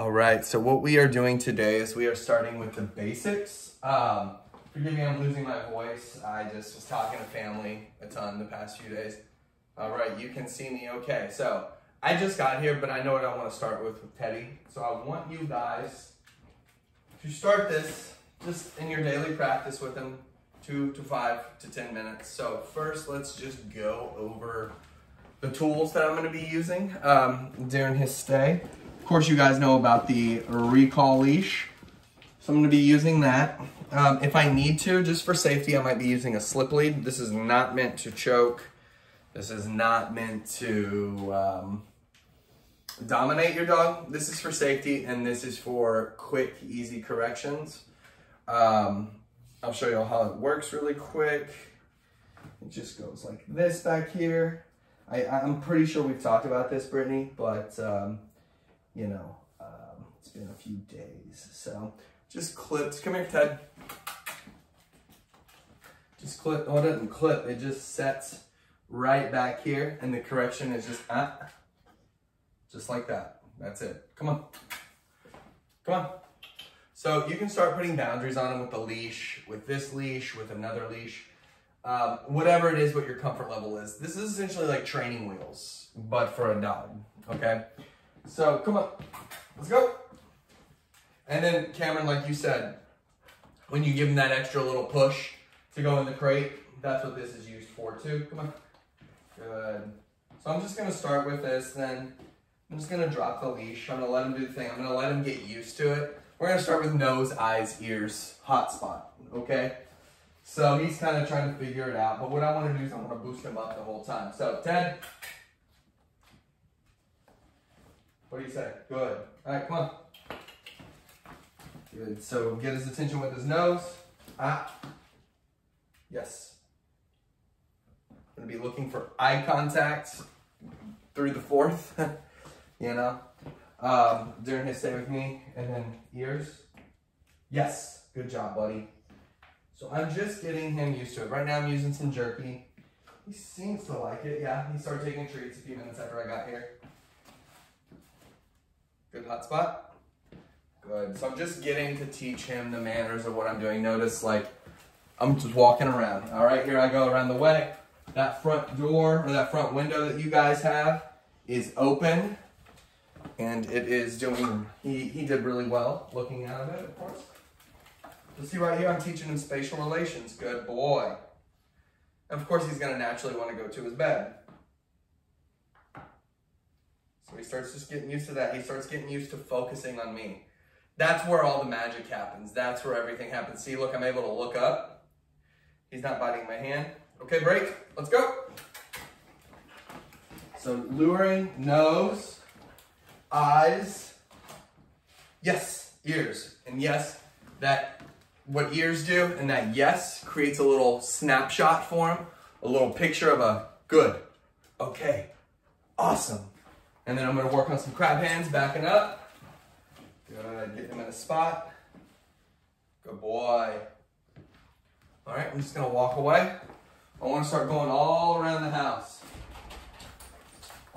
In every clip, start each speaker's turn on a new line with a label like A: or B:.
A: All right, so what we are doing today is we are starting with the basics. Um, forgive me, I'm losing my voice. I just was talking to family a ton the past few days. All right, you can see me okay. So I just got here, but I know what I want to start with with Teddy. So I want you guys to start this just in your daily practice with him, two to five to 10 minutes. So first, let's just go over the tools that I'm going to be using um, during his stay. Course, you guys know about the recall leash. So I'm to be using that. Um, if I need to, just for safety, I might be using a slip lead. This is not meant to choke. This is not meant to um, dominate your dog. This is for safety, and this is for quick, easy corrections. Um, I'll show you how it works really quick. It just goes like this back here. I, I'm pretty sure we've talked about this, Brittany, but um, you know, um, it's been a few days. So just clips. Come here, Ted. Just clip. Oh, it doesn't clip. It just sets right back here, and the correction is just ah, just like that. That's it. Come on. Come on. So you can start putting boundaries on them with the leash, with this leash, with another leash, um, whatever it is, what your comfort level is. This is essentially like training wheels, but for a dog, okay? So come on, let's go. And then Cameron, like you said, when you give him that extra little push to go in the crate, that's what this is used for too. Come on, good. So I'm just gonna start with this, then I'm just gonna drop the leash. I'm gonna let him do the thing. I'm gonna let him get used to it. We're gonna start with nose, eyes, ears, hot spot, okay? So he's kind of trying to figure it out, but what I wanna do is I wanna boost him up the whole time. So Ted, what do you say? Good. All right, come on. Good, so get his attention with his nose. Ah, yes. I'm Gonna be looking for eye contact through the fourth, you know? um, during his stay with me, and then ears. Yes, good job, buddy. So I'm just getting him used to it. Right now I'm using some jerky. He seems to like it, yeah. He started taking treats a few minutes after I got here. Good hot spot. Good. So I'm just getting to teach him the manners of what I'm doing. Notice, like, I'm just walking around. All right, here I go around the way. That front door or that front window that you guys have is open and it is doing, he, he did really well looking out of it, of course. You see right here, I'm teaching him spatial relations. Good boy. And of course, he's going to naturally want to go to his bed. So he starts just getting used to that. He starts getting used to focusing on me. That's where all the magic happens. That's where everything happens. See, look, I'm able to look up. He's not biting my hand. Okay, break. Let's go. So luring, nose, eyes, yes, ears. And yes, that what ears do, and that yes creates a little snapshot for him, a little picture of a good, okay, awesome. And then I'm gonna work on some crab hands, backing up. Good, get them in a spot. Good boy. All right, I'm just gonna walk away. I wanna start going all around the house.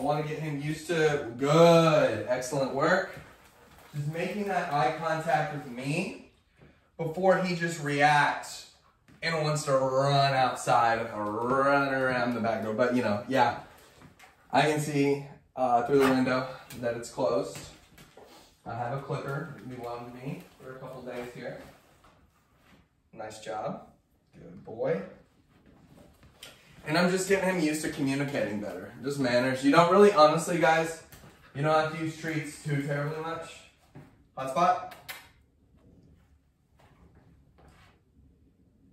A: I want to get him used to good, excellent work. Just making that eye contact with me before he just reacts and wants to run outside run around the back door. But you know, yeah, I can see uh, through the window that it's closed. I have a that belonged to me for a couple days here. Nice job. Good boy. And I'm just getting him used to communicating better. Just manners. You don't really, honestly, guys, you don't have to use treats too terribly much. Hotspot?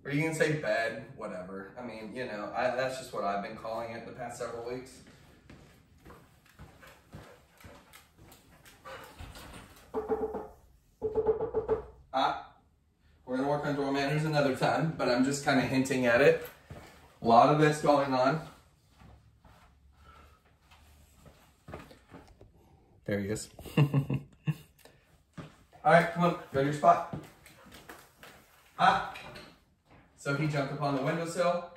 A: Or you can say bed, whatever. I mean, you know, I, that's just what I've been calling it the past several weeks. We're gonna work on door manners another time, but I'm just kind of hinting at it. A lot of this going on. There he is. All right, come on, go to your spot. Ah. So he jumped upon the windowsill.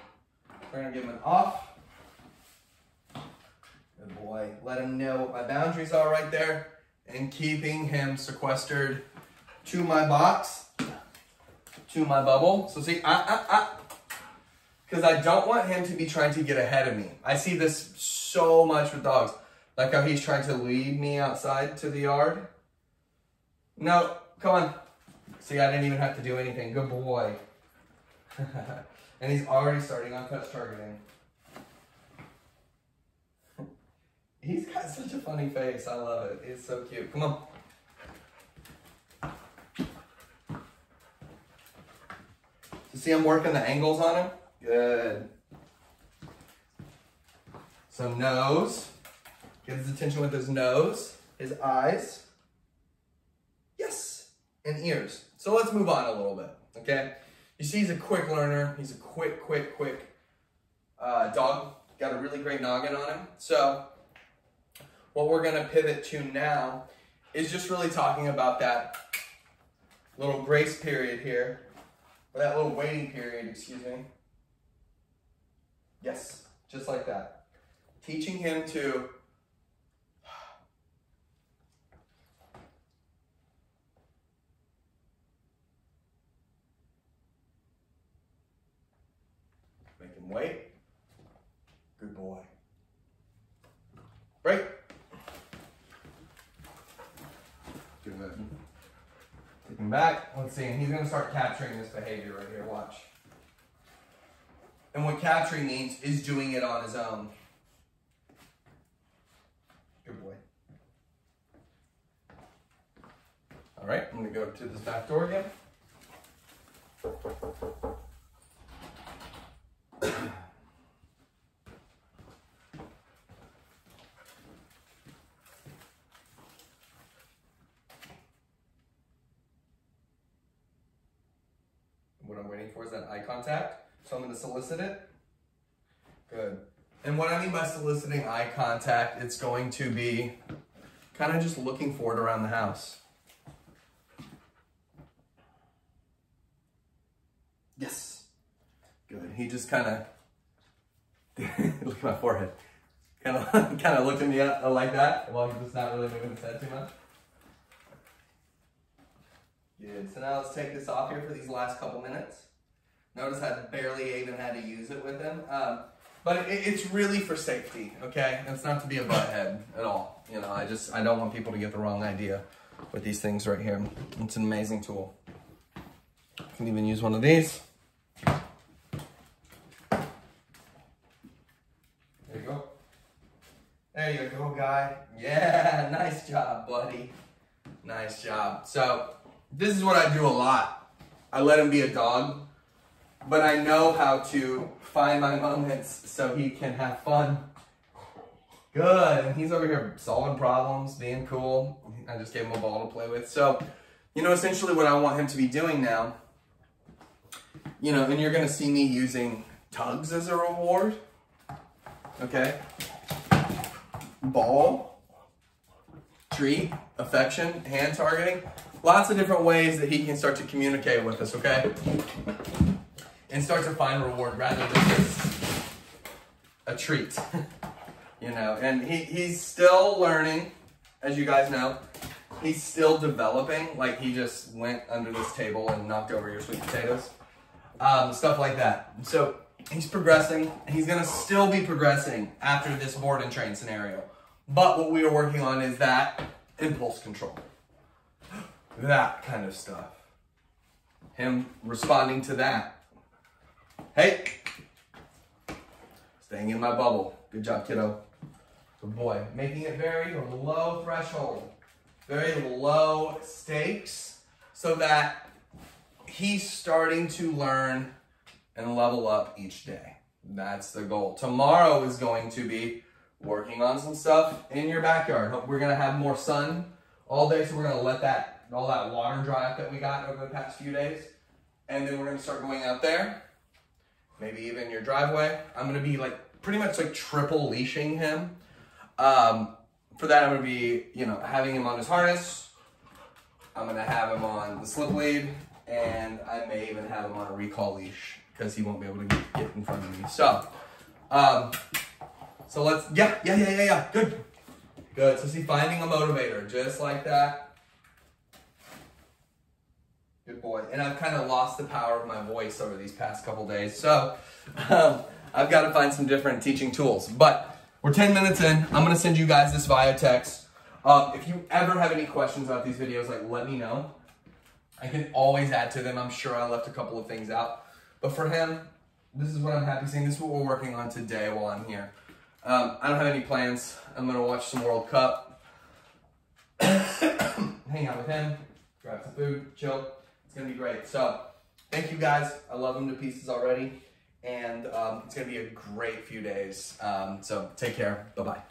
A: We're gonna give him an off. Good boy. Let him know what my boundaries are right there. and keeping him sequestered to my box, to my bubble. So see, ah, ah, ah. Because I don't want him to be trying to get ahead of me. I see this so much with dogs. Like how he's trying to lead me outside to the yard. No, come on. See, I didn't even have to do anything. Good boy. and he's already starting on touch targeting. He's got such a funny face. I love it. It's so cute. Come on. See I'm working the angles on him? Good. So nose. Get his attention with his nose, his eyes. Yes. And ears. So let's move on a little bit, okay? You see he's a quick learner. He's a quick, quick, quick uh, dog. Got a really great noggin on him. So what we're gonna pivot to now is just really talking about that little grace period here, or that little waiting period, excuse me. Yes, just like that. Teaching him to make him wait. Good boy. Break. Good. Back. Let's see. And he's to start capturing this behavior right here. Watch. And what capturing means is doing it on his own. Good boy. All right, I'm to go to this back door again. I'm for is that eye contact. So I'm to solicit it. Good. And what I mean by soliciting eye contact, it's going to be kind of just looking for it around the house. Yes. Good. He just kind of look at my forehead. Kind of, kind of looked at me uh, like that while he's not really moving his head too much. Good. So now let's take this off here for these last couple minutes. Notice I barely even had to use it with him. Um, but it, it's really for safety, okay? It's not to be a butthead at all. You know, I just, I don't want people to get the wrong idea with these things right here. It's an amazing tool. You can even use one of these. There you go. There you go, guy. Yeah, nice job, buddy. Nice job. So, this is what I do a lot. I let him be a dog, but I know how to find my moments so he can have fun. Good. And he's over here solving problems, being cool. I just gave him a ball to play with. So, you know, essentially what I want him to be doing now, you know, and you're going to see me using tugs as a reward. Okay. Ball, treat, affection, hand targeting lots of different ways that he can start to communicate with us, okay? And start to find reward rather than just a treat, you know? And he, he's still learning, as you guys know. He's still developing, like he just went under this table and knocked over your sweet potatoes. Um, stuff like that. So he's progressing. He's gonna still be progressing after this board and train scenario. But what we are working on is that impulse control that kind of stuff. Him responding to that. Hey, staying in my bubble. Good job, kiddo. Good boy. Making it very low threshold, very low stakes, so that he's starting to learn and level up each day. That's the goal. Tomorrow is going to be working on some stuff in your backyard. We're going to have more sun all day, so we're going to let that all that water dry up that we got over the past few days. And then we're gonna start going out there, maybe even your driveway. I'm gonna be like pretty much like triple leashing him. Um, for that, I'm gonna be, you know, having him on his harness. I'm gonna have him on the slip lead, and I may even have him on a recall leash because he won't be able to get in front of me. So, um, so let's, yeah, yeah, yeah, yeah, yeah, good. Good. So see, finding a motivator, just like that. Good boy. And I've kind of lost the power of my voice over these past couple days. So um, I've got to find some different teaching tools. But we're 10 minutes in. I'm going to send you guys this via text. Um, if you ever have any questions about these videos, like let me know. I can always add to them. I'm sure I left a couple of things out. But for him, this is what I'm happy seeing. This is what we're working on today while I'm here. Um, I don't have any plans. I'm going to watch some World Cup. Hang out with him, grab some food, chill. It's going to be great. So, thank you guys. I love them to pieces already. And um, it's going to be a great few days. Um, so, take care. Bye bye.